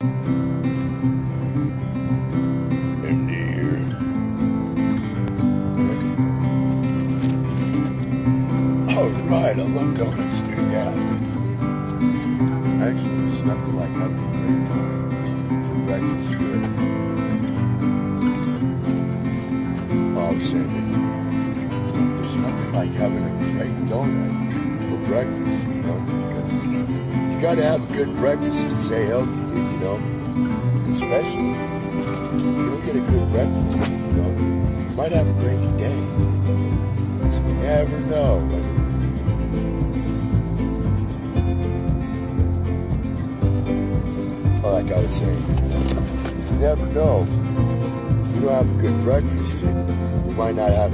End of year. All right, I love donuts, dude. Yeah. Actually, there's nothing like having a great donut for breakfast. Good. Well, I'm it. There's nothing like having a great donut breakfast, you know, you got to have a good breakfast to stay healthy, you know. Especially if you don't get a good breakfast, you know, you might have a cranky day. So you never know. Like I was saying, you never know. You don't have a good breakfast, you might not have